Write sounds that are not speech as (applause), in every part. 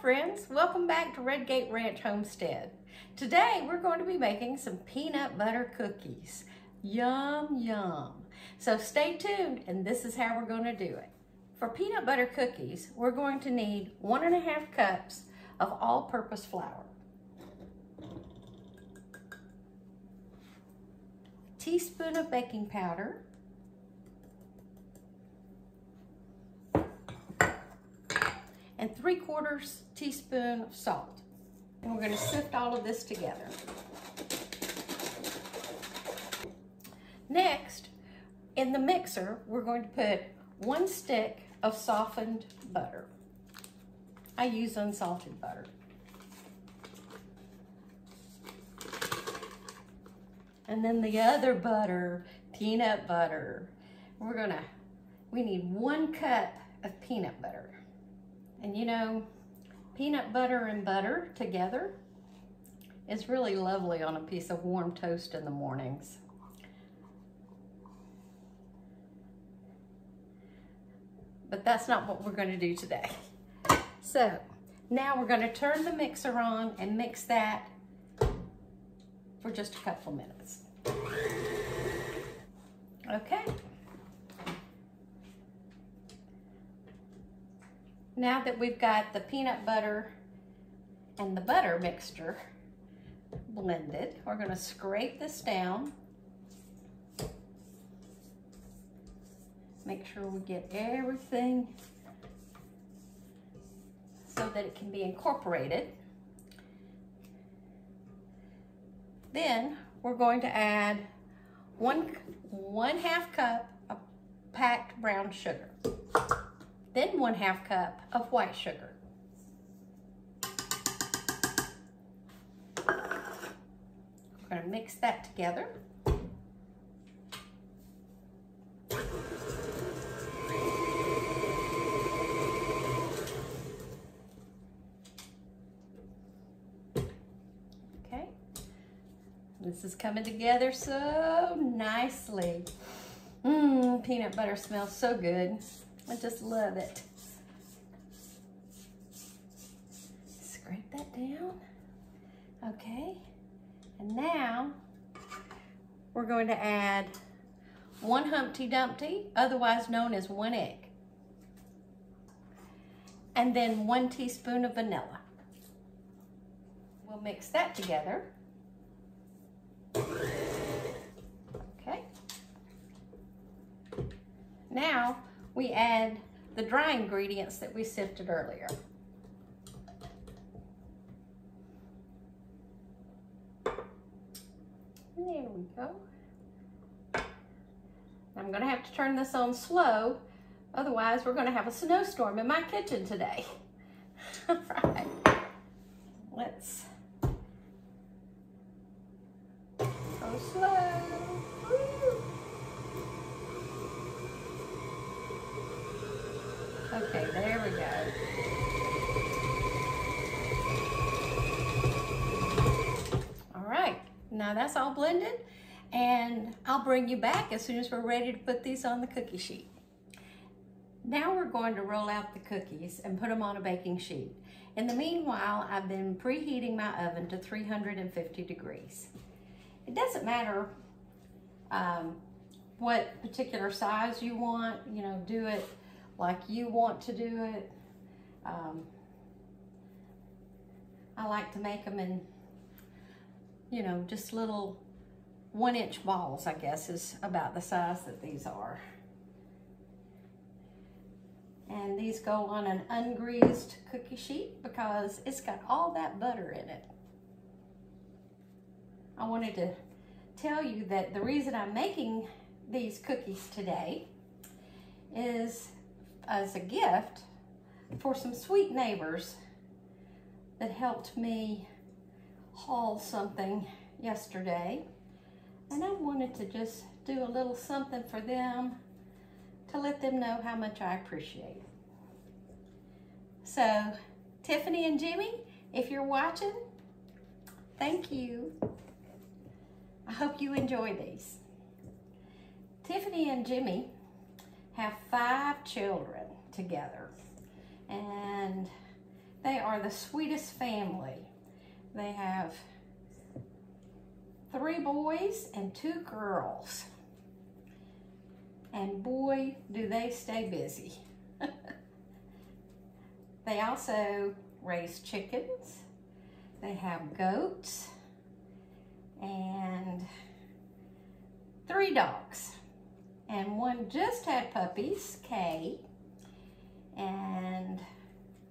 friends, welcome back to Red Gate Ranch Homestead. Today we're going to be making some peanut butter cookies. Yum, yum. So stay tuned and this is how we're going to do it. For peanut butter cookies, we're going to need one and a half cups of all-purpose flour. Teaspoon of baking powder, and three quarters teaspoon of salt. And we're gonna sift all of this together. Next, in the mixer, we're going to put one stick of softened butter. I use unsalted butter. And then the other butter, peanut butter. We're gonna, we need one cup of peanut butter. And you know, peanut butter and butter together is really lovely on a piece of warm toast in the mornings. But that's not what we're gonna do today. (laughs) So, now we're gonna turn the mixer on and mix that for just a couple minutes. Okay. Now that we've got the peanut butter and the butter mixture blended, we're gonna scrape this down. Make sure we get everything so that it can be incorporated. Then we're going to add one, one half cup of packed brown sugar then one half cup of white sugar. We're gonna mix that together. Okay, this is coming together so nicely. Mmm, peanut butter smells so good. I just love it. Scrape that down. Okay. And now we're going to add one Humpty Dumpty, otherwise known as one egg. And then one teaspoon of vanilla. We'll mix that together. Okay. Now we add the dry ingredients that we sifted earlier. There we go. I'm gonna have to turn this on slow, otherwise we're gonna have a snowstorm in my kitchen today. (laughs) All right, let's go slow. Okay, there we go. All right, now that's all blended and I'll bring you back as soon as we're ready to put these on the cookie sheet. Now we're going to roll out the cookies and put them on a baking sheet. In the meanwhile, I've been preheating my oven to 350 degrees. It doesn't matter um, what particular size you want, you know, do it like you want to do it. Um, I like to make them in, you know, just little one inch balls, I guess, is about the size that these are. And these go on an ungreased cookie sheet because it's got all that butter in it. I wanted to tell you that the reason I'm making these cookies today is as a gift for some sweet neighbors that helped me haul something yesterday. And I wanted to just do a little something for them to let them know how much I appreciate. So, Tiffany and Jimmy, if you're watching, thank you. I hope you enjoy these. Tiffany and Jimmy have five children together. And they are the sweetest family. They have three boys and two girls. And boy, do they stay busy. (laughs) they also raise chickens. They have goats and three dogs. And one just had puppies, Kay. And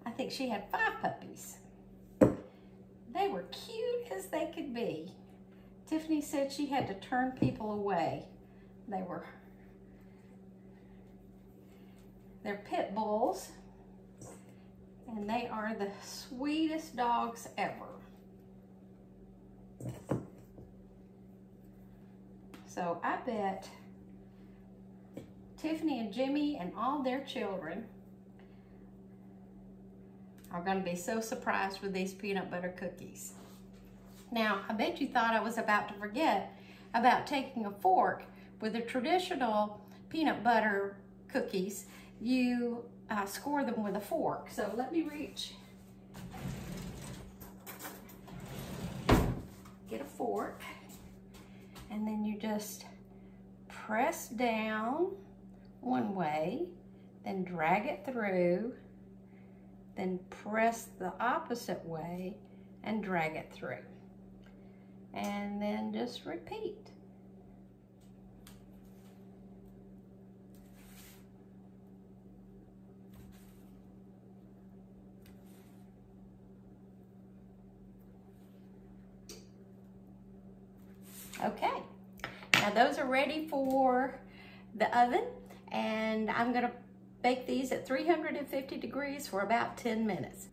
I think she had five puppies. They were cute as they could be. Tiffany said she had to turn people away. They were, they're pit bulls and they are the sweetest dogs ever. So I bet Tiffany and Jimmy and all their children are going to be so surprised with these peanut butter cookies. Now, I bet you thought I was about to forget about taking a fork with the traditional peanut butter cookies. You uh, score them with a fork. So let me reach. Get a fork and then you just press down one way, then drag it through, then press the opposite way and drag it through. And then just repeat. Okay, now those are ready for the oven and I'm gonna bake these at 350 degrees for about 10 minutes.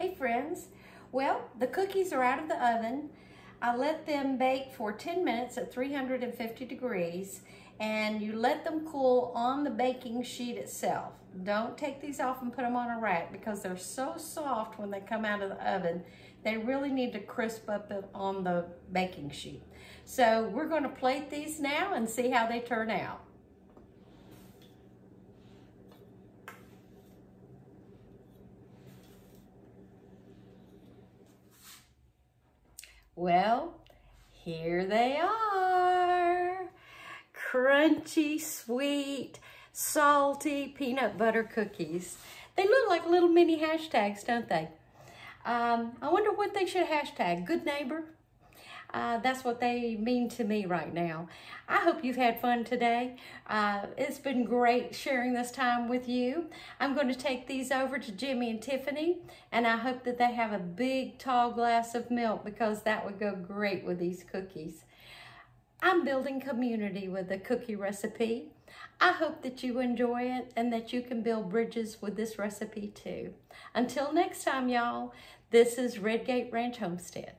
Hey friends, well, the cookies are out of the oven. I let them bake for 10 minutes at 350 degrees and you let them cool on the baking sheet itself. Don't take these off and put them on a rack because they're so soft when they come out of the oven. They really need to crisp up on the baking sheet. So we're gonna plate these now and see how they turn out. Well, here they are. Crunchy, sweet, salty peanut butter cookies. They look like little mini hashtags, don't they? Um, I wonder what they should hashtag. Good neighbor? Uh, that's what they mean to me right now. I hope you've had fun today. Uh, it's been great sharing this time with you. I'm going to take these over to Jimmy and Tiffany, and I hope that they have a big tall glass of milk because that would go great with these cookies. I'm building community with the cookie recipe. I hope that you enjoy it and that you can build bridges with this recipe too. Until next time, y'all, this is Red Gate Ranch Homestead.